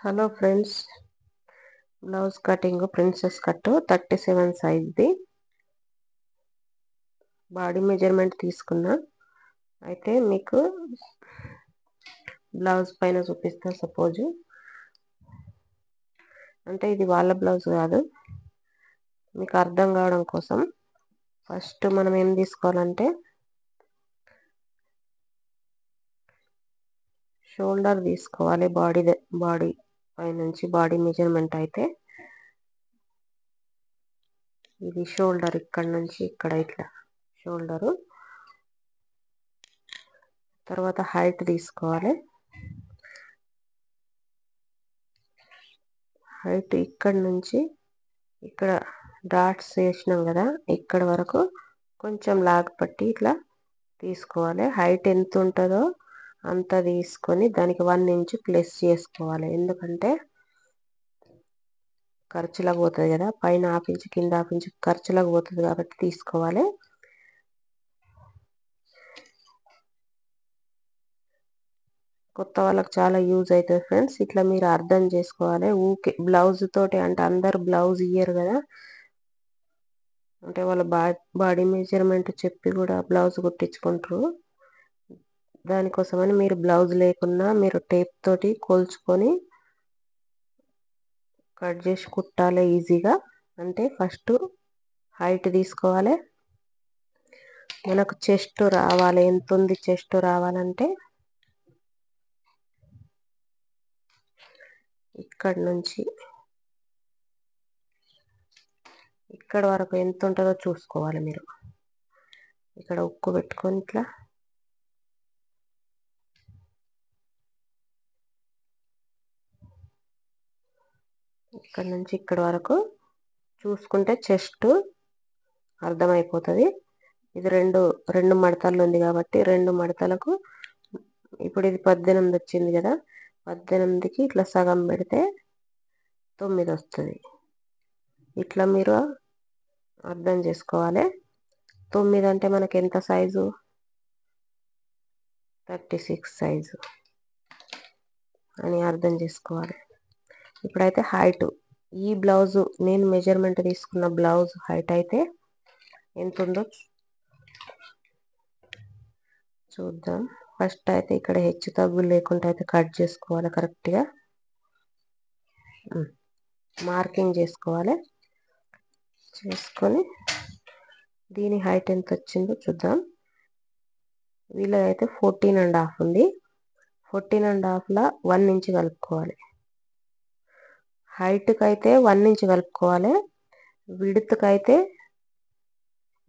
Hello friends blouse cutting princess cut thirty seven సైజ్ది body measurement తీసుకున్నా. అయితే మీకు blouse పైన చూపిస్తా సపోజ్ అంటే ఇది వాళ్ళ బ్లౌజ్ కాదు. మీకు అర్థం కావడం కోసం. ఫస్ట్ మనం ఏం తీసుకోవాలంటే షోల్డర్ తీసుకోవాలి బాడీ బాడీ పైనుంచి బాడీ మెజర్మెంట్ అయితే ఇది షోల్డర్ ఇక్కడ నుంచి ఇక్కడ ఇట్లా షోల్డరు. తర్వాత హైట్ తీసుకోవాలి. హైట్ ఇక్కడ నుంచి ఇక్కడ డాట్స్ వేసినాం కదా ఇక్కడ వరకు కొంచెం లాగ్ పట్టి ఇట్లా తీసుకోవాలి. హైట్ ఎంత ఉంటుందో అంత తీసుకొని దానికి వన్ ఇంచ్ ప్లస్ చేసుకోవాలి. ఎందుకంటే ఖర్చులకు పోతుంది కదా. పైన హాఫ్ ఇంచ్ కింద హాఫ్ ఇంచ్ ఖర్చులకు పోతుంది కాబట్టి తీసుకోవాలి. కొత్త వాళ్ళకి చాలా యూజ్ అవుతుంది ఫ్రెండ్స్. ఇట్లా మీరు అర్థం చేసుకోవాలి. ఊకే బ్లౌజ్ తోటి అంటే అందరు బ్లౌజ్ ఇయ్యరు కదా. అంటే వాళ్ళ బా బాడీ మెజర్మెంట్ చెప్పి కూడా బ్లౌజ్ కుట్టించుకుంటారు. దానికోసమని మీరు బ్లౌజ్ లేకున్నా మీరు టేప్ తోటి కోల్చుకొని కట్ చేసి కుట్టాలి ఈజీగా. అంటే ఫస్ట్ హైట్ తీసుకోవాలి. మనకు చెస్ట్ రావాలి. ఎంత ఉంది చెస్ట్ రావాలంటే ఇక్కడ నుంచి ఇక్కడ వరకు ఎంత ఉంటుందో చూసుకోవాలి మీరు. ఇక్కడ ఉక్కు పెట్టుకొని ఇట్లా ఇక్కడ నుంచి ఇక్కడ వరకు చూసుకుంటే చెస్ట్ అర్థమైపోతుంది. ఇది రెండు రెండు మడతలు ఉంది కాబట్టి రెండు మడతలకు ఇప్పుడు ఇది పద్దెనిమిది వచ్చింది కదా పద్దెనిమిదికి ఇట్లా సగం పెడితే తొమ్మిది వస్తుంది. ఇట్లా మీరు అర్థం చేసుకోవాలి. తొమ్మిది అంటే మనకి ఎంత సైజు? థర్టీ సిక్స్ సైజు అని అర్థం చేసుకోవాలి. ఇప్పుడైతే హైట్ ఈ బ్లౌజ్ నేను మెజర్మెంట్ తీసుకున్న బ్లౌజ్ హైట్ అయితే ఎంత ఉందో చూద్దాం. ఫస్ట్ అయితే ఇక్కడ హెచ్చు తగ్గు లేకుండా అయితే కట్ చేసుకోవాలి కరెక్ట్గా మార్కింగ్ hmm. చేసుకోవాలి. చేసుకొని దీని హైట్ ఎంత వచ్చిందో చూద్దాం. వీళ్ళదైతే ఫోర్టీన్ అండ్ హాఫ్ ఉంది. ఫోర్టీన్ అండ్ హాఫ్లో వన్ ఇంచ్ కలుపుకోవాలి. హైట్కి అయితే వన్ ఇంచ్ కలుపుకోవాలి. విడుత్కి అయితే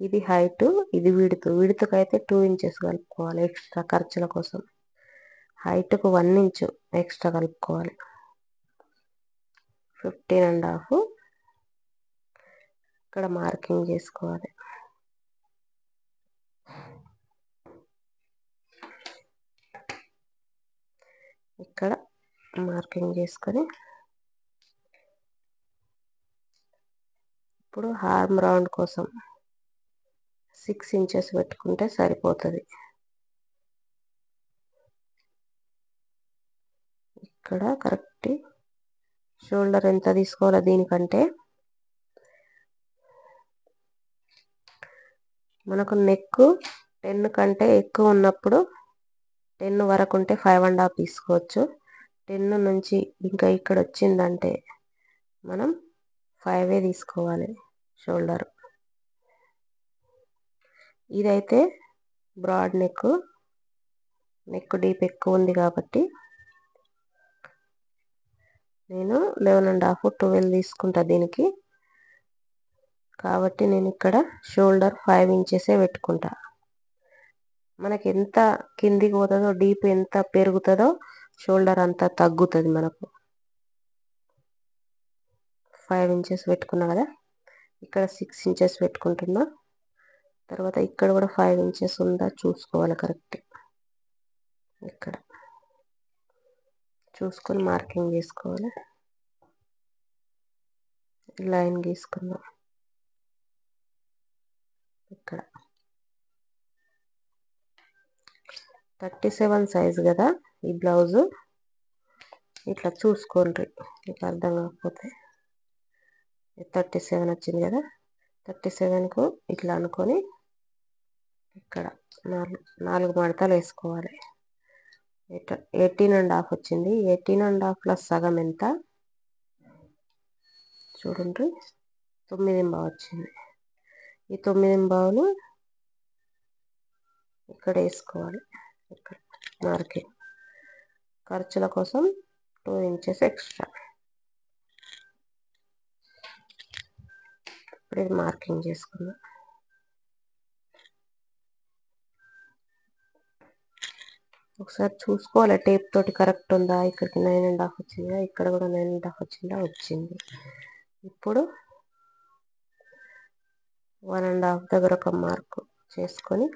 ఇది హైట్ ఇది విడుతు. విడుతుకి అయితే టూ ఇంచెస్ కలుపుకోవాలి ఎక్స్ట్రా ఖర్చుల కోసం. హైట్కు వన్ ఇంచ్ ఎక్స్ట్రా కలుపుకోవాలి. Fifteen and half. ఇక్కడ మార్కింగ్ చేసుకోవాలి. ఇక్కడ మార్కింగ్ చేసుకొని ఇప్పుడు హార్మ్ రౌండ్ కోసం సిక్స్ ఇంచెస్ పెట్టుకుంటే సరిపోతుంది. ఇక్కడ కరెక్ట్ షోల్డర్ ఎంత తీసుకోవాలో దీనికంటే మనకు నెక్ టెన్ కంటే ఎక్కువ ఉన్నప్పుడు టెన్ వరకు ఉంటే ఫైవ్ అండ్ హాఫ్ తీసుకోవచ్చు. టెన్ నుంచి ఇంకా ఇక్కడ వచ్చిందంటే మనం ఫైవే తీసుకోవాలి షోల్డర్. ఇదైతే బ్రాడ్ నెక్ నెక్ డీప్ ఎక్కువ ఉంది కాబట్టి నేను లెవెన్ అండ్ హాఫ్ ట్వెల్వ్ తీసుకుంటా దీనికి. కాబట్టి నేను ఇక్కడ షోల్డర్ ఫైవ్ ఇంచెసే పెట్టుకుంటా. మనకి ఎంత కిందికి పోతుందో డీప్ ఎంత పెరుగుతుందో షోల్డర్ అంత తగ్గుతుంది మనకు. ఫైవ్ ఇంచెస్ పెట్టుకున్నా కదా? ఇక్కడ సిక్స్ ఇంచెస్ పెట్టుకుంటున్నా. తర్వాత ఇక్కడ కూడా ఫైవ్ ఇంచెస్ ఉందా చూసుకోవాలి కరెక్ట్ ఇక్కడ. చూసుకొని మార్కింగ్ చేసుకోవాలి. లైన్ గీసుకుందాం. ఇక్కడ. థర్టీ సెవెన్ సైజ్ కదా ఈ బ్లౌజు ఇట్లా చూసుకోండి. మీకు అర్థం కాకపోతే. థర్టీ సెవెన్ వచ్చింది కదా. థర్టీ సెవెన్కు ఇట్లా అనుకొని ఇక్కడ నాలుగు నాలుగు మడతలు వేసుకోవాలి. ఎయిటీన్ అండ్ హాఫ్ వచ్చింది. ఎయిటీన్ అండ్ హాఫ్ ప్లస్ సగం ఎంత? చూడండి తొమ్మిది బావు వచ్చింది. ఈ తొమ్మిది బావులు ఇక్కడ వేసుకోవాలి. ఇక్కడ మార్కింగ్ ఖర్చుల కోసం టూ ఇంచెస్ ఎక్స్ట్రా. ఇప్పుడు ఇది మార్కింగ్ చేసుకుందాం ఒకసారి చూసుకోవాలి టేప్ తోటి కరెక్ట్ ఉందా? ఇక్కడికి నైన్ అండ్ హాఫ్ వచ్చిందా? ఇక్కడ కూడా నైన్ అండ్ హాఫ్ వచ్చిందా? వచ్చింది. ఇప్పుడు వన్ అండ్ హాఫ్ దగ్గర ఒక మార్క్ చేసుకొని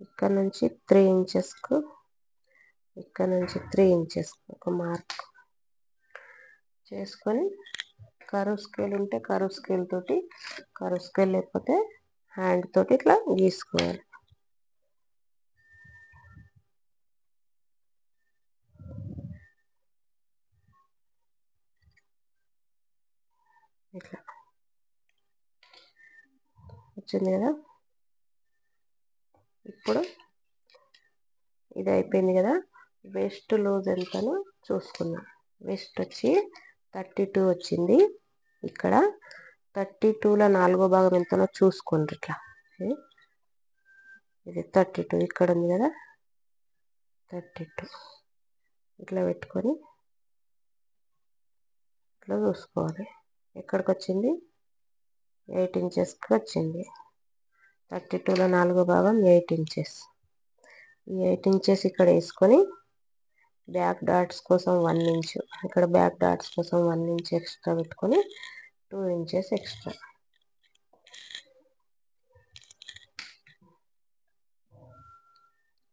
ఇక్కడ నుంచి త్రీ ఇంచెస్కు ఇక్కడ నుంచి త్రీ ఇంచెస్కు ఒక మార్క్ చేసుకొని కరువు స్కేల్ ఉంటే కరువు స్కేల్ తోటి కరువు స్కేల్ లేకపోతే హ్యాండ్ తోటి ఇట్లా గీసుకోవాలి. ఇట్లా. వచ్చింది కదా? ఇప్పుడు ఇది అయిపోయింది కదా? వెస్ట్ లూజ్ ఎంతనో చూసుకున్నాం వెస్ట్ వచ్చి థర్టీ టూ వచ్చింది. ఇక్కడ థర్టీ టూలో నాలుగో భాగం ఎంతనో చూసుకోండి ఇట్లా. ఇది థర్టీ టూ ఇక్కడ ఉంది కదా? Thirty two. ఇట్లా పెట్టుకొని ఇట్లా చూసుకోవాలి. ఎక్కడికి వచ్చింది ఎయిట్ ఇంచెస్కి వచ్చింది. థర్టీ టూలో నాలుగో భాగం ఎయిట్ ఇంచెస్. ఈ ఎయిట్ ఇంచెస్ ఇక్కడ వేసుకొని బ్యాక్ డాట్స్ కోసం వన్ ఇంచ్ ఇక్కడ బ్యాక్ డాట్స్ కోసం వన్ ఇంచ్ ఎక్స్ట్రా పెట్టుకొని టూ ఇంచెస్ ఎక్స్ట్రా.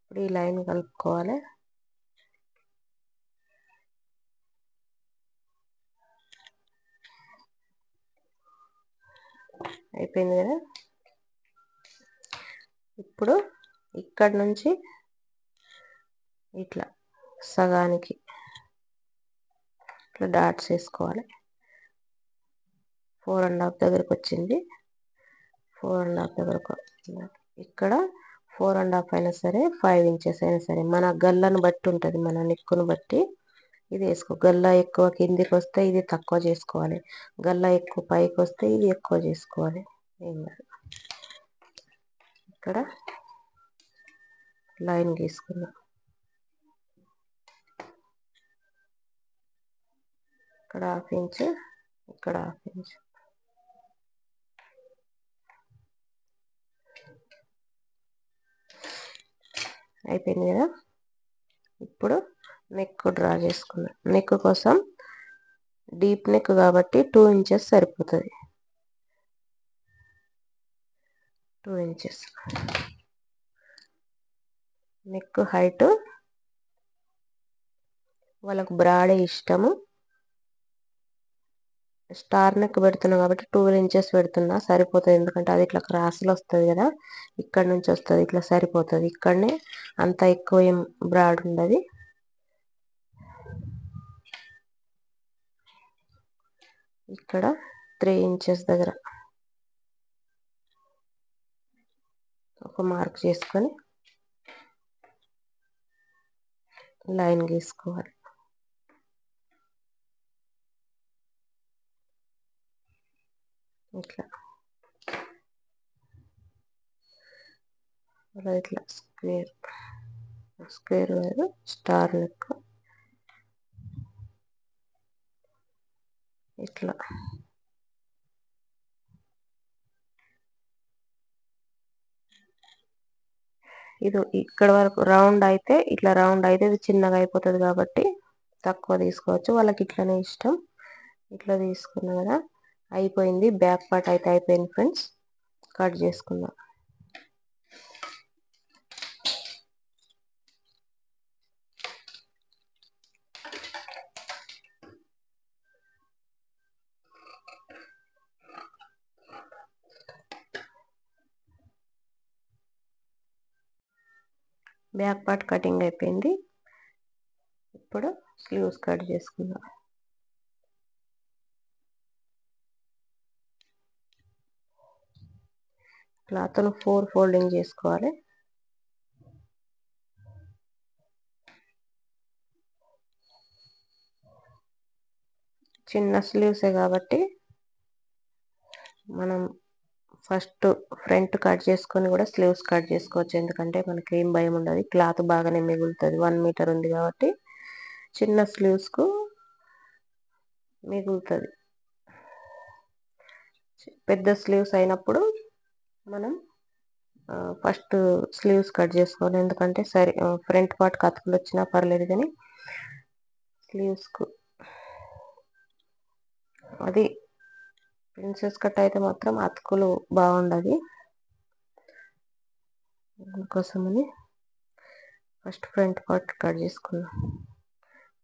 ఇప్పుడు ఈ లైన్ కలుపుకోవాలి. అయిపోయింది కదా? ఇప్పుడు ఇక్కడ నుంచి ఇట్లా. సగానికి ఇట్లా డాట్స్ వేసుకోవాలి. ఫోర్ అండ్ హాఫ్ దగ్గరకు వచ్చింది. ఫోర్ అండ్ హాఫ్ దగ్గరకు ఇక్కడ ఫోర్ అండ్ హాఫ్ అయినా సరే ఫైవ్ ఇంచెస్ అయినా సరే మన గల్లను బట్టి ఉంటుంది మన నిక్కును బట్టి. ఇది వేసుకో. గల్ల ఎక్కువ కిందికి వస్తే ఇది తక్కువ చేసుకోవాలి. గల్ల ఎక్కువ పైకి వస్తే ఇది ఎక్కువ చేసుకోవాలి. ఏం కాదు. ఇక్కడ లైన్ గీసుకున్నాం. ఇక్కడ హాఫ్ ఇంచ్ ఇక్కడ హాఫ్ ఇంచ్ అయిపోయింది కదా? ఇప్పుడు నెక్ డ్రా చేసుకుందాం నెక్ కోసం డీప్ నెక్ కాబట్టి టూ ఇంచెస్ సరిపోతుంది. టూ ఇంచెస్ నెక్ హైట్ వాళ్ళకు బ్రాడే ఇష్టము. స్టార్ నెక్ పెడుతున్నా కాబట్టి ట్వెల్వ్ ఇంచెస్ పెడుతున్నా సరిపోతుంది. ఎందుకంటే అది ఇట్లా క్రాస్లో వస్తుంది కదా ఇక్కడ నుంచి వస్తుంది ఇట్లా సరిపోతుంది. ఇక్కడనే అంత ఎక్కువ ఏం బ్రాడ్ ఉండదు. ఇక్కడ త్రీ ఇంచెస్ దగ్గర ఒక మార్క్ చేసుకొని లైన్ గీసుకోవాలి. ఇట్లా అలా ఇట్లా స్క్వేర్ స్క్వేర్ వేరు స్టార్ లెక్క ఇట్లా ఇది ఇక్కడ వరకు రౌండ్ అయితే ఇట్లా రౌండ్ అయితే ఇది చిన్నగా అయిపోతుంది కాబట్టి తక్కువ తీసుకోవచ్చు. వాళ్ళకి ఇట్లనే ఇష్టం. ఇట్లా తీసుకున్నా కదా. అయిపోయింది. బ్యాక్ పార్ట్ అయితే అయిపోయింది ఫ్రెండ్స్. కట్ చేసుకుందాం. బ్యాక్ పార్ట్ కటింగ్ అయిపోయింది. ఇప్పుడు స్లీవ్స్ కట్ చేసుకుందాం. క్లాత్ను ఫోర్ ఫోల్డింగ్ చేసుకోవాలి. చిన్న స్లీవ్సే కాబట్టి మనం ఫస్ట్ ఫ్రంట్ కట్ చేసుకొని కూడా స్లీవ్స్ కట్ చేసుకోవచ్చు. ఎందుకంటే మనకి ఏం భయం ఉండదు. క్లాత్ బాగానే మిగులుతుంది. వన్ మీటర్ ఉంది కాబట్టి చిన్న స్లీవ్స్కు మిగులుతుంది. పెద్ద స్లీవ్స్ అయినప్పుడు మనం ఫస్ట్ స్లీవ్స్ కట్ చేసుకోవాలి. ఎందుకంటే సరే ఫ్రంట్ పార్ట్ కతుకులు వచ్చినా పర్లేదు కానీ స్లీవ్స్కు అది ప్రిన్సెస్ కట్ అయితే మాత్రం అతుకులు బాగుండదు. అందుకోసమని ఫస్ట్ ఫ్రంట్ పార్ట్ కట్ చేసుకున్నాం.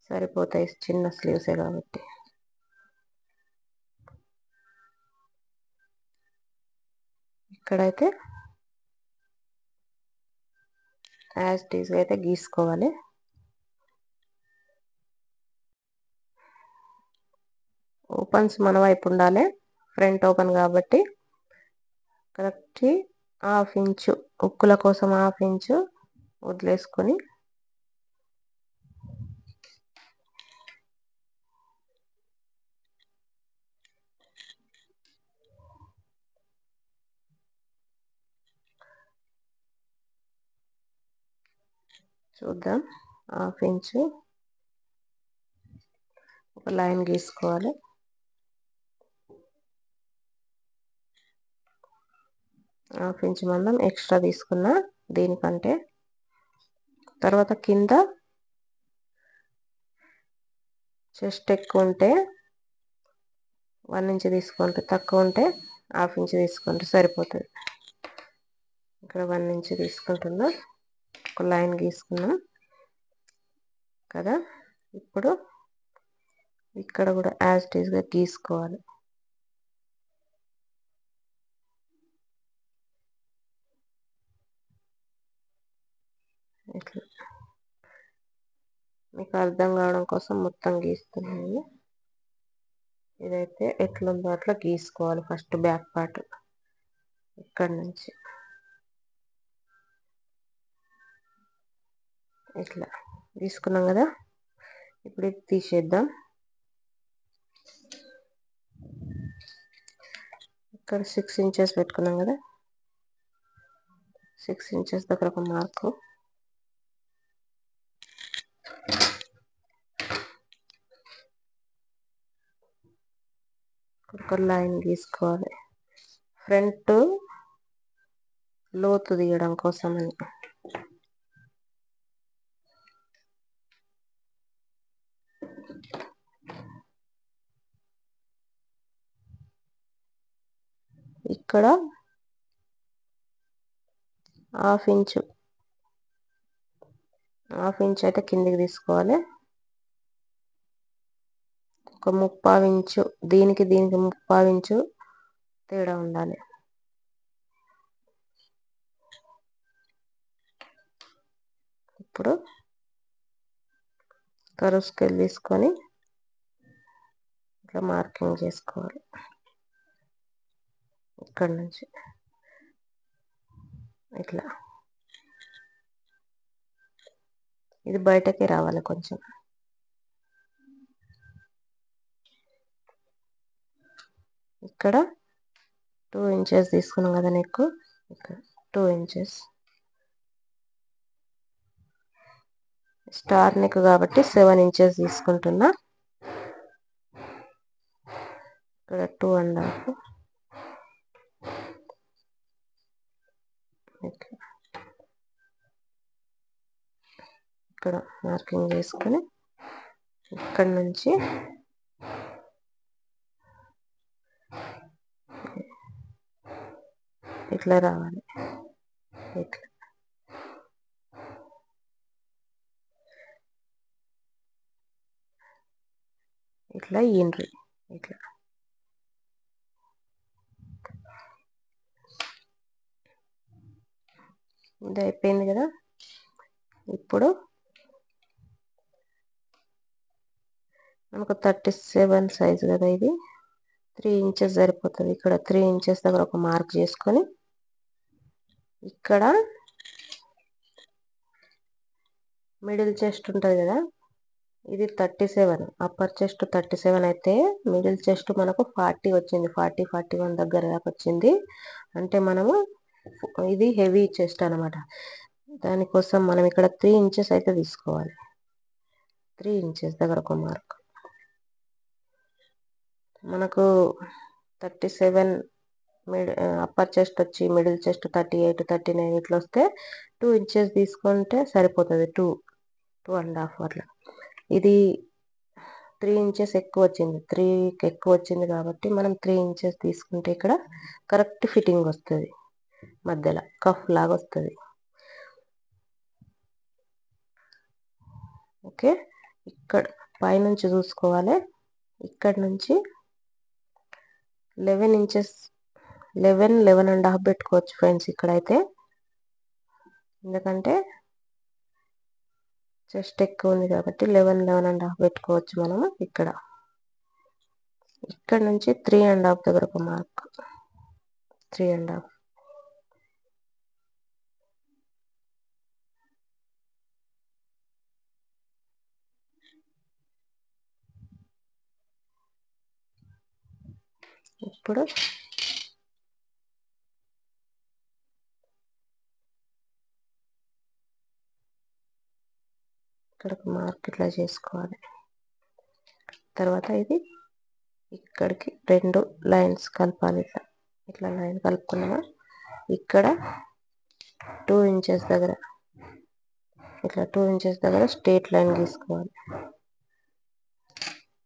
సరిపోతాయి చిన్న స్లీవ్సే కాబట్టి. ఇక్కడైతే యాజ్ టీజ్గా అయితే గీసుకోవాలి. ఓపెన్స్ మన వైపు ఉండాలి. ఫ్రంట్ ఓపెన్ కాబట్టి కరెక్ట్ హాఫ్ ఇంచు ఉక్కుల కోసం హాఫ్ ఇంచు వదిలేసుకొని చూద్దాం. Half inch. ఒక లైన్ గీసుకోవాలి. హాఫ్ ఇంచ్ మందం ఎక్స్ట్రా తీసుకున్నా దీనికంటే. తర్వాత కింద చెస్ట్ ఎక్కువ ఉంటే వన్ ఇంచ్ తీసుకుంటే తక్కువ ఉంటే హాఫ్ ఇంచ్ తీసుకుంటే సరిపోతుంది. ఇక్కడ వన్ ఇంచ్ తీసుకుంటున్నా. ఒక లైన్ గీసుకున్నాం కదా? ఇప్పుడు ఇక్కడ కూడా యాజ్ టీజ్గా గీసుకోవాలి. ఇట్లా. మీకు అర్థం కావడం కోసం మొత్తం గీస్తున్నాను. ఇదైతే ఎట్లుందో అట్లా గీసుకోవాలి ఫస్ట్ బ్యాక్ పార్ట్. ఇక్కడ నుంచి. ఇట్లా తీసుకున్నాం కదా. ఇప్పుడు ఇది తీసేద్దాం. ఇక్కడ సిక్స్ ఇంచెస్ పెట్టుకున్నాం కదా. సిక్స్ ఇంచెస్ దగ్గర ఒక మార్కు ఒక లైన్ గీసుకోవాలి ఫ్రంట్ లోతు తీయడం కోసం అని ఇక్కడ హాఫ్ ఇంచు హాఫ్ ఇంచ్ అయితే కిందికి తీసుకోవాలి. ఒక ముప్పావు ఇంచు దీనికి దీనికి ముప్పావు ఇంచు తేడా ఉండాలి. ఇప్పుడు కరువు స్కేల్ తీసుకొని ఇట్లా మార్కింగ్ చేసుకోవాలి. ఇక్కడ నుంచి. ఇట్లా. ఇది బయటకి రావాలి కొంచెం. ఇక్కడ టూ ఇంచెస్ తీసుకున్నాం కదా నీకు. ఇక్కడ టూ ఇంచెస్ స్టార్ నెక్ కాబట్టి సెవెన్ ఇంచెస్ తీసుకుంటున్నా. ఇక్కడ టూ అండ్ హాఫ్ ఇక్కడ మార్కింగ్ చేసుకొని ఇక్కడ నుంచి ఇట్లా రావాలి. ఇట్లా. ఇట్లా ఇయ్యండ్రి ఇట్లా. ఇది అయిపోయింది కదా? ఇప్పుడు మనకు థర్టీ సెవెన్ సైజ్ కదా ఇది. త్రీ ఇంచెస్ సరిపోతుంది. ఇక్కడ త్రీ ఇంచెస్ దగ్గర ఒక మార్క్ చేసుకొని ఇక్కడ మిడిల్ చెస్ట్ ఉంటుంది కదా. ఇది thirty seven. Upper chest thirty seven అయితే మిడిల్ చెస్ట్ మనకు ఫార్టీ వచ్చింది. ఫార్టీ ఫార్టీ వన్ దగ్గర దాకా వచ్చింది. అంటే మనము ఇది హెవీ చెస్ట్ అనమాట దానికోసం మనం ఇక్కడ త్రీ ఇంచెస్ అయితే తీసుకోవాలి. త్రీ ఇంచెస్ దగ్గర ఒక మార్క్. మనకు thirty seven mid upper chest వచ్చి middle chest thirty eight thirty nine ఇట్లా వస్తే టూ ఇంచెస్ తీసుకుంటే సరిపోతుంది టూ టూ అండ్ హాఫ్ అట్లా. ఇది త్రీ ఇంచెస్ ఎక్కువ వచ్చింది త్రీకి ఎక్కువ వచ్చింది కాబట్టి మనం త్రీ ఇంచెస్ తీసుకుంటే ఇక్కడ కరెక్ట్ ఫిట్టింగ్ వస్తుంది మధ్యలో కఫ్ లాగా వస్తుంది. ఓకే ఇక్కడ పైనుంచి చూసుకోవాలి ఇక్కడ నుంచి eleven inches eleven eleven and half పెట్టుకోవచ్చు ఫ్రెండ్స్ ఇక్కడైతే. ఎందుకంటే చెస్ట్ ఎక్కువ ఉంది కాబట్టి లెవెన్ లెవెన్ అండ్ హాఫ్ పెట్టుకోవచ్చు మనము ఇక్కడ. ఇక్కడ నుంచి త్రీ అండ్ హాఫ్ దగ్గర ఒక మార్క్. Three and half. ఇప్పుడు ఇక్కడ మార్క్ ఇట్లా చేసుకోవాలి. తర్వాత ఇది ఇక్కడికి రెండు లైన్స్ కలపాలి ఇట్లా. ఇట్లా లైన్ కలుపుకున్నామా? ఇక్కడ టూ ఇంచెస్ దగ్గర. ఇట్లా టూ ఇంచెస్ దగ్గర స్ట్రేట్ లైన్ గీసుకోవాలి.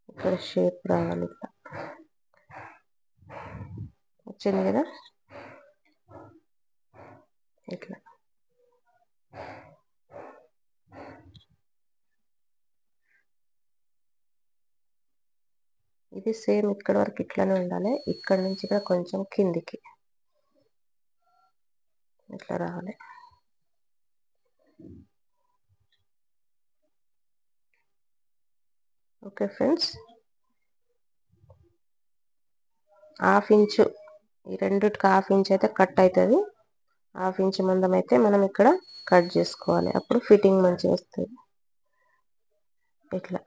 ఇక్కడ షేప్ రావాలి ఇట్లా. వచ్చింది కదా? ఇట్లా. ఇది సేమ్ ఇక్కడ వరకు ఇట్లానే ఉండాలి. ఇక్కడ నుంచి ఇక్కడ కొంచెం కిందికి. ఇట్లా రావాలి. Okay friends. Half inch. ఈ రెండుకి హాఫ్ ఇంచ్ అయితే కట్ అవుతుంది. హాఫ్ ఇంచ్ మందం అయితే మనం ఇక్కడ కట్ చేసుకోవాలి. అప్పుడు ఫిట్టింగ్ మంచిగా వస్తుంది. ఇట్లా.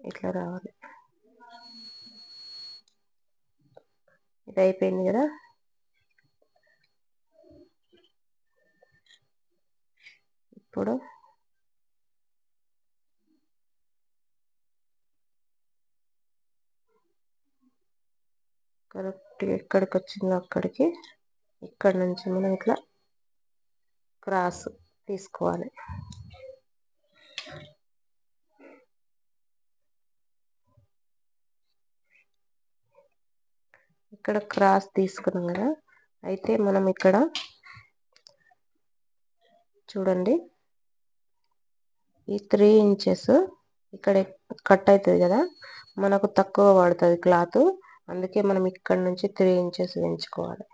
ఇట్లా రావాలి. ఇది అయిపోయింది కదా? ఇప్పుడు కరెక్ట్ ఎక్కడికి వచ్చిందో అక్కడికి ఇక్కడ నుంచి మనం ఇట్లా క్రాస్ తీసుకోవాలి. ఇక్కడ క్రాస్ తీసుకున్నాం కదా అయితే మనం ఇక్కడ చూడండి ఈ త్రీ ఇంచెస్ ఇక్కడ కట్ అవుతుంది కదా మనకు తక్కువ పడుతుంది క్లాత్. అందుకే మనం ఇక్కడ నుంచి త్రీ ఇంచెస్ పెంచుకోవాలి.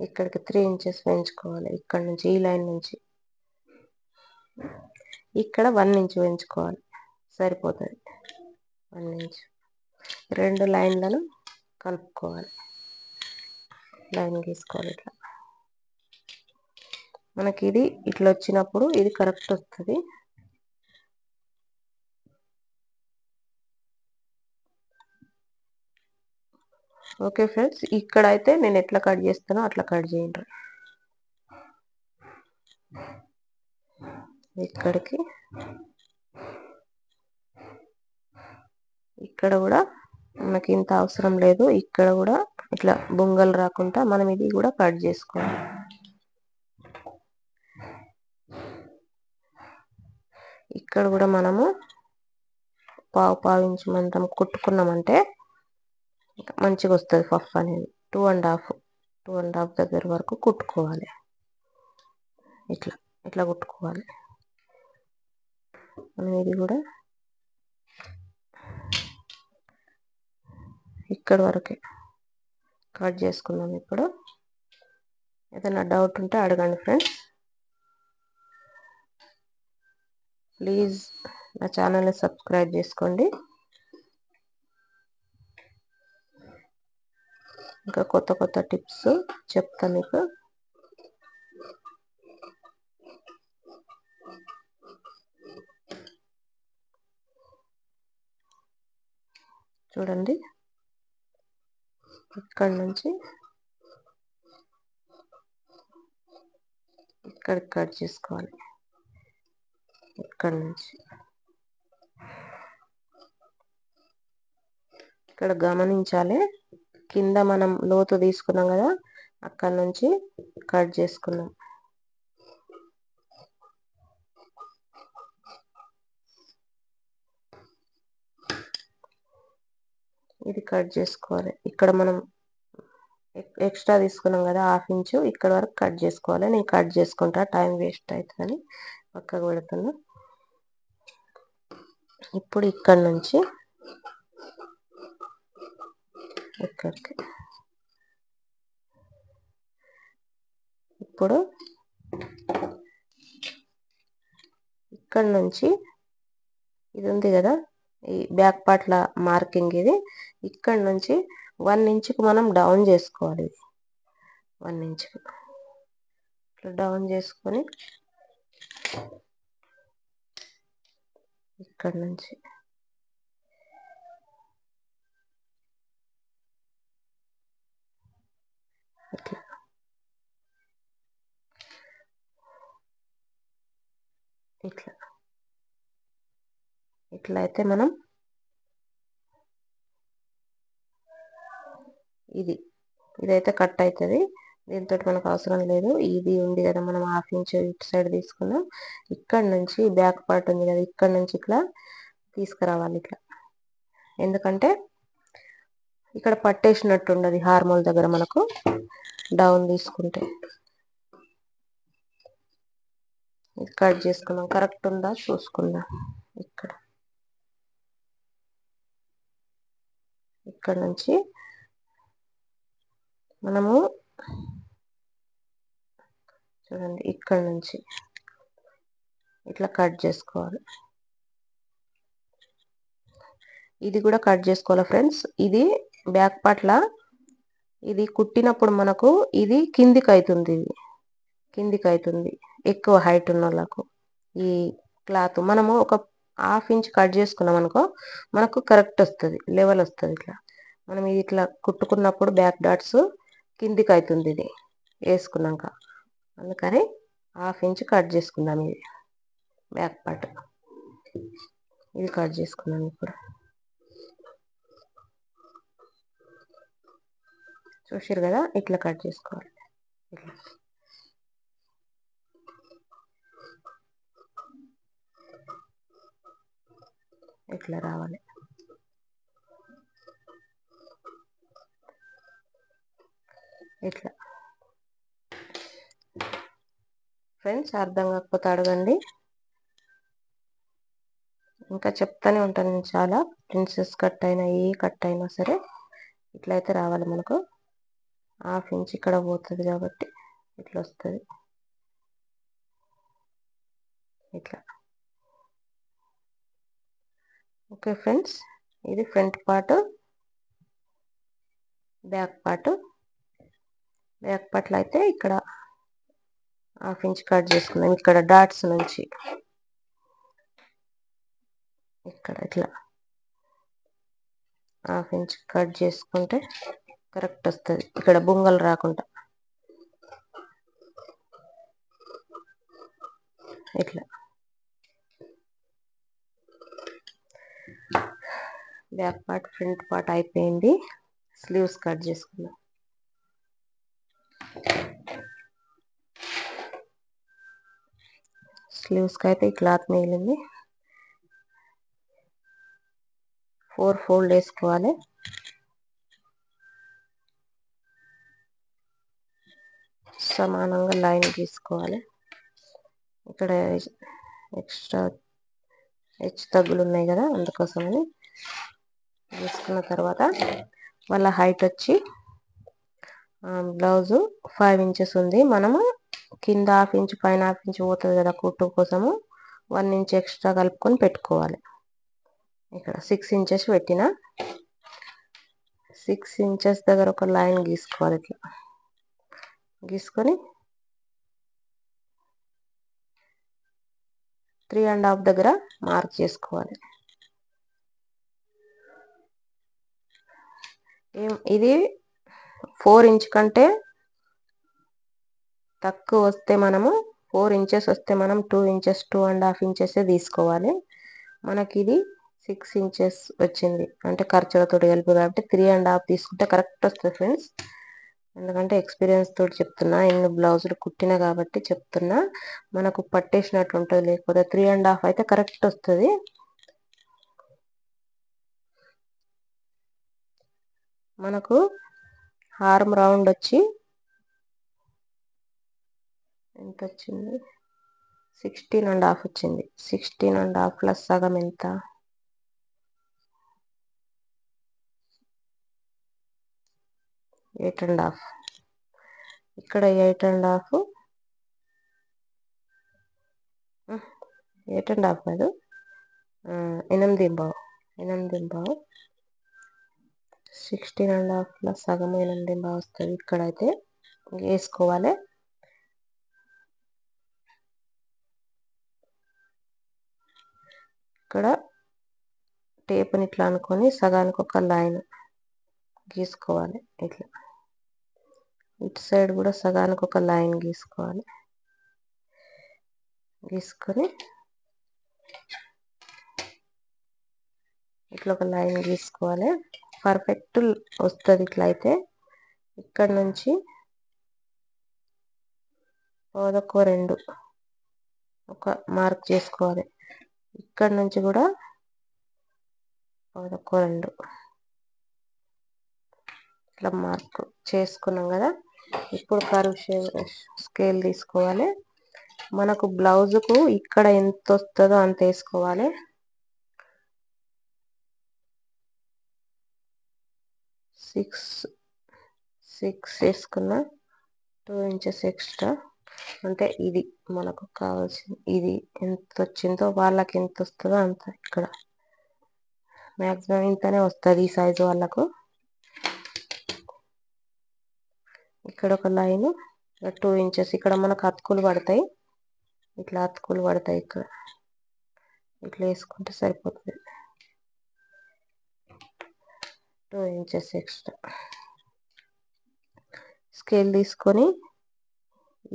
ఇక్కడికి త్రీ ఇంచెస్ పెంచుకోవాలి. ఇక్కడ నుంచి ఈ లైన్ నుంచి. ఇక్కడ వన్ ఇంచ్ పెంచుకోవాలి. సరిపోతుంది. One inch. రెండు లైన్లను కలుపుకోవాలి. లైన్ గీసుకోవాలి ఇట్లా. మనకి ఇది ఇట్లా వచ్చినప్పుడు ఇది కరెక్ట్ వస్తుంది. ఓకే ఫ్రెండ్స్ ఇక్కడ అయితే నేను ఎట్లా కట్ చేస్తానో అట్లా కట్ చేయండి. ఇక్కడికి. ఇక్కడ కూడా మనకి ఇంత అవసరం లేదు. ఇక్కడ కూడా ఇట్లా బొంగలు రాకుండా మనం ఇది కూడా కట్ చేసుకోవాలి. ఇక్కడ కూడా మనము పావు పావించమంతం కుట్టుకున్నామంటే మంచిగా వస్తుంది పఫ్ అనేది. Two and half two and half దగ్గర వరకు కుట్టుకోవాలి. ఇట్లా ఇట్లా కుట్టుకోవాలి. మనం ఇది కూడా ఇక్కడ వరకే కట్ చేసుకున్నాం ఇప్పుడు. ఏదైనా డౌట్ ఉంటే అడగండి ఫ్రెండ్స్ ప్లీజ్ నా ఛానల్ని సబ్స్క్రైబ్ చేసుకోండి. ఇంకా కొత్త కొత్త టిప్స్ చెప్తా మీకు. చూడండి. ఇక్కడ నుంచి ఇక్కడ కట్ చేసుకోవాలి. ఇక్కడ నుంచి ఇక్కడ గమనించాలి. కింద మనం లోతు తీసుకున్నాం కదా అక్కడ నుంచి కట్ చేసుకున్నాం. ఇది కట్ చేసుకోవాలి. ఇక్కడ మనం ఎక్స్ట్రా తీసుకున్నాం కదా హాఫ్ ఇంచు. ఇక్కడ వరకు కట్ చేసుకోవాలి. నేను కట్ చేసుకుంటా. టైం వేస్ట్ అవుతుందని పక్కకు పెడుతున్నా. ఇప్పుడు ఇక్కడ నుంచి ఇక్కడికి ఇప్పుడు ఇక్కడ నుంచి ఇది ఉంది కదా ఈ బ్యాక్ పార్ట్ల మార్కింగ్ ఇది. ఇక్కడ నుంచి వన్ ఇంచుకు మనం డౌన్ చేసుకోవాలి ఇది. వన్ ఇంచుకు. ఇట్లా డౌన్ చేసుకొని ఇక్కడ నుంచి ఇట్లా ఇట్లా. ఇట్లా అయితే మనం ఇది ఇదైతే కట్ అవుతుంది దీంతో మనకు అవసరం లేదు. ఇది ఉంది కదా మనం హాఫ్ ఇంచ్ ఇటు సైడ్ తీసుకున్నాం. ఇక్కడ నుంచి బ్యాక్ పార్ట్ ఉంది కదా ఇక్కడ నుంచి ఇట్లా తీసుకురావాలి ఇట్లా. ఎందుకంటే ఇక్కడ పట్టేసినట్టు ఉండదు హార్మోల్ దగ్గర మనకు. డౌన్ తీసుకుంటే. ఇది కట్ చేసుకుందాం కరెక్ట్ ఉందా? చూసుకుందాం. ఇక్కడ. ఇక్కడ నుంచి మనము చూడండి ఇక్కడ నుంచి ఇట్లా కట్ చేసుకోవాలి. ఇది కూడా కట్ చేసుకోవాలి ఫ్రెండ్స్ ఇది బ్యాక్ పట్ల ఇది కుట్టినప్పుడు మనకు ఇది కిందికి అవుతుంది ఇది కిందికి అవుతుంది ఎక్కువ హైట్ ఉన్న వాళ్ళకు ఈ క్లాత్ మనము ఒక హాఫ్ ఇంచ్ కట్ చేసుకున్నాం అనుకో మనకు కరెక్ట్ వస్తుంది. లెవెల్ వస్తుంది ఇట్లా. మనం ఇది ఇట్లా కుట్టుకున్నప్పుడు బ్యాక్ డాట్స్ కిందికి అవుతుంది ఇది. వేసుకున్నాక. అందుకని హాఫ్ ఇంచ్ కట్ చేసుకుందాం ఇది. బ్యాక్ పార్ట్ ఇది కట్ చేసుకున్నాం ఇప్పుడు. చూసారు కదా? ఇట్లా కట్ చేసుకోవాలి. ఇట్లా ఇట్లా రావాలి. ఇట్లా. ఫ్రెండ్స్ అర్థం కాకపోతే అడగండి. ఇంకా చెప్తానే ఉంటాను నేను చాలా. ప్రిన్సెస్ కట్ అయినా ఏ కట్ అయినా సరే ఇట్లా అయితే రావాలి మనకు. హాఫ్ ఇంచ్ ఇక్కడ పోతుంది కాబట్టి ఇట్లా వస్తుంది ఇట్లా. ఓకే ఫ్రెండ్స్ ఇది front part back part. Back పార్ట్లో అయితే ఇక్కడ హాఫ్ ఇంచ్ కట్ చేసుకున్నాం ఇక్కడ డాట్స్ నుంచి. ఇక్కడ ఇట్లా. హాఫ్ ఇంచ్ కట్ చేసుకుంటే కరెక్ట్ వస్తుంది. ఇక్కడ బొంగలు రాకుండా. ఇట్లా. బ్యాక్ పార్ట్ ఫ్రంట్ పార్ట్ అయిపోయింది. స్లీవ్స్ కట్ చేసుకుందాం స్లీవ్స్కి అయితే ఈ క్లాత్ మిగిలింది. ఫోర్ ఫోల్డ్ వేసుకోవాలి. సమానంగా లైన్ గీసుకోవాలి. ఇక్కడ ఎక్స్ట్రా హెచ్చు తగ్గులు ఉన్నాయి కదా అందుకోసమని తీసుకున్న తర్వాత వాళ్ళ హైట్ వచ్చి బ్లౌజు ఫైవ్ ఇంచెస్ ఉంది. మనము కింద హాఫ్ ఇంచ్ పైన హాఫ్ ఇంచ్ పోతుంది కదా కుట్టు కోసము వన్ ఇంచ్ ఎక్స్ట్రా కలుపుకొని పెట్టుకోవాలి. ఇక్కడ సిక్స్ ఇంచెస్ పెట్టిన సిక్స్ ఇంచెస్ దగ్గర ఒక లైన్ గీసుకోవాలి ఇట్లా. గీసుకొని త్రీ అండ్ హాఫ్ దగ్గర మార్క్ చేసుకోవాలి. ఏం ఇది ఫోర్ ఇంచ్ కంటే తక్కువ వస్తే మనము ఫోర్ ఇంచెస్ వస్తే మనం two inches two and half inches తీసుకోవాలి. మనకి ఇది సిక్స్ ఇంచెస్ వచ్చింది. అంటే ఖర్చులతో కలిపి కాబట్టి త్రీ అండ్ హాఫ్ తీసుకుంటే కరెక్ట్ వస్తుంది ఫ్రెండ్స్ ఎందుకంటే ఎక్స్పీరియన్స్ తోటి చెప్తున్నా ఎన్ని బ్లౌజులు కుట్టినా కాబట్టి చెప్తున్నా. మనకు పట్టేసినట్టు ఉంటుంది లేకపోతే త్రీ అండ్ హాఫ్ అయితే కరెక్ట్ వస్తుంది. మనకు హార్మ్ రౌండ్ వచ్చి ఎంత వచ్చింది? సిక్స్టీన్ అండ్ హాఫ్ వచ్చింది. సిక్స్టీన్ అండ్ హాఫ్ ప్లస్ సగం ఎంత? ఎయిట్ అండ్ హాఫ్ ఇక్కడ eight and half eight and half కాదు. ఎనిమిది బావు. ఎనిమిది బావు. సిక్స్టీన్ అండ్ హాఫ్లో సగం ఎనిమిది బావు వస్తుంది ఇక్కడైతే. వేసుకోవాలి. ఇక్కడ టేప్ని ఇట్లా అనుకొని సగానికి ఒక లైన్ గీసుకోవాలి. ఇట్లా. ఇటు సైడ్ కూడా సగానికి ఒక లైన్ గీసుకోవాలి. గీసుకొని ఇట్లా ఒక లైన్ గీసుకోవాలి. పర్ఫెక్ట్ వస్తుంది ఇట్లా అయితే ఇక్కడ నుంచి పోదకో రెండు ఒక మార్క్ చేసుకోవాలి. ఇక్కడ నుంచి కూడా పోదకో రెండు ఇట్లా మార్క్ చేసుకున్నాం కదా. ఇప్పుడు కరువు స్కేల్ తీసుకోవాలి. మనకు బ్లౌజుకు ఇక్కడ ఎంత వస్తుందో అంత వేసుకోవాలి. సిక్స్ సిక్స్ వేసుకున్న టూ ఇంచెస్ ఎక్స్ట్రా. అంటే ఇది మనకు కావాల్సింది ఇది ఎంత వచ్చిందో వాళ్ళకి ఎంత వస్తుందో అంత ఇక్కడ. మ్యాక్సిమం ఇంతనే వస్తుంది ఈ సైజు వాళ్ళకు. ఇక్కడ ఒక లైన్ టూ ఇంచెస్ ఇక్కడ మనకు అతుకులు పడతాయి. ఇట్లా అతుకులు పడతాయి ఇక్కడ. ఇట్లా వేసుకుంటే సరిపోతుంది. టూ ఇంచెస్ ఎక్స్ట్రా స్కేల్ తీసుకొని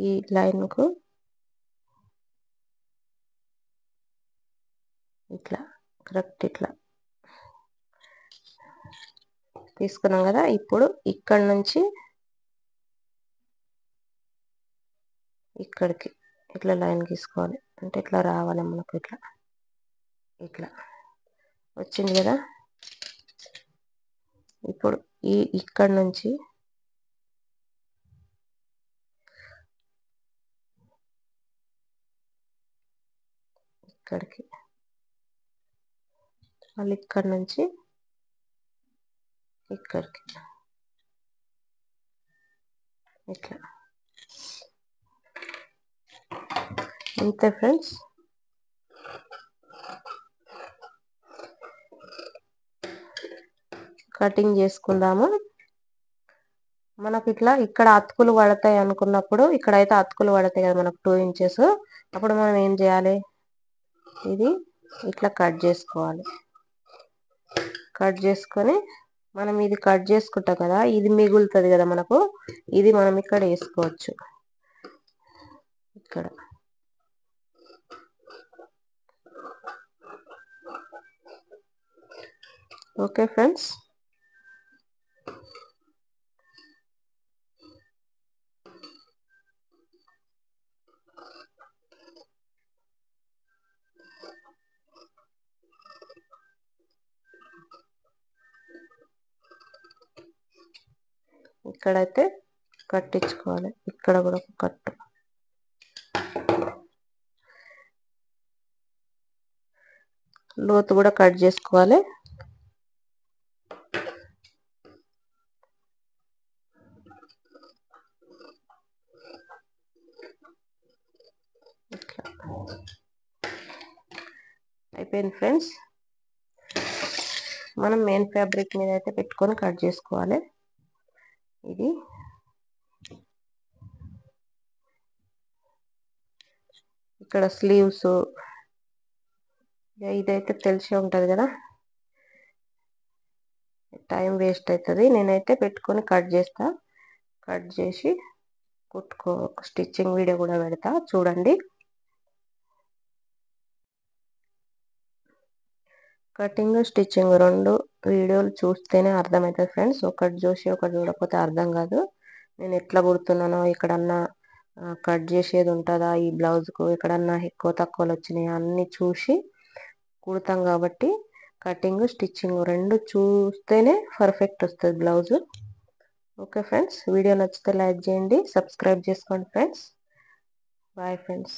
ఈ లైన్కు ఇట్లా కరెక్ట్ ఇట్లా. తీసుకున్నాం కదా ఇప్పుడు ఇక్కడ నుంచి ఇక్కడికి ఇట్లా లైన్ గీసుకోవాలి. అంటే ఇట్లా రావాలి మనకు ఇట్లా. ఇట్లా. వచ్చింది కదా? ఇప్పుడు ఈ ఇక్కడ నుంచి ఇక్కడికి మళ్ళీ ఇక్కడ నుంచి ఇక్కడికి. ఇట్లా. అంతే ఫ్రెండ్స్ కటింగ్ చేసుకుందాము. మనకి ఇట్లా ఇక్కడ అతుకులు పడతాయి అనుకున్నప్పుడు ఇక్కడైతే అతుకులు పడతాయి కదా మనకు టూ ఇంచెస్ అప్పుడు మనం ఏం చేయాలి? ఇది ఇట్లా కట్ చేసుకోవాలి. కట్ చేసుకొని మనం ఇది కట్ చేసుకుంటాం కదా ఇది మిగులుతుంది కదా మనకు ఇది మనం ఇక్కడ వేసుకోవచ్చు. ఇక్కడ. ఓకే ఫ్రెండ్స్ ఇక్కడైతే కట్టించుకోవాలి. ఇక్కడ కూడా ఒక కట్టు. లోతు కూడా కట్ చేసుకోవాలి ఇట్లా అయిపోయింది ఫ్రెండ్స్. మనం మెయిన్ ఫ్యాబ్రిక్ మీద అయితే పెట్టుకొని కట్ చేసుకోవాలి. ఇది ఇక్కడ స్లీవ్స్ ఇదైతే తెలిసే ఉంటుంది కదా. టైం వేస్ట్ అవుతుంది నేనైతే పెట్టుకొని కట్ చేస్తా. కట్ చేసి కుట్టుకో స్టిచ్చింగ్ వీడియో కూడా పెడతా. చూడండి. కటింగ్ స్టిచ్చింగ్ రెండు వీడియోలు చూస్తేనే అర్థమవుతుంది ఫ్రెండ్స్. ఒకటి చూసి ఒకటి చూడకపోతే అర్థం కాదు. నేను ఎట్లా కుడుతున్నానో ఎక్కడన్నా కట్ చేసేది ఉంటుందా? ఈ బ్లౌజ్కు ఎక్కడన్నా ఎక్కువ తక్కువలు వచ్చినాయి? అన్నీ చూసి కుడతాం కాబట్టి కటింగ్ స్టిచ్చింగ్ రెండు చూస్తేనే పర్ఫెక్ట్ వస్తుంది బ్లౌజు ఓకే ఫ్రెండ్స్ వీడియో నచ్చితే లైక్ చేయండి సబ్స్క్రైబ్ చేసుకోండి ఫ్రెండ్స్. Bye friends.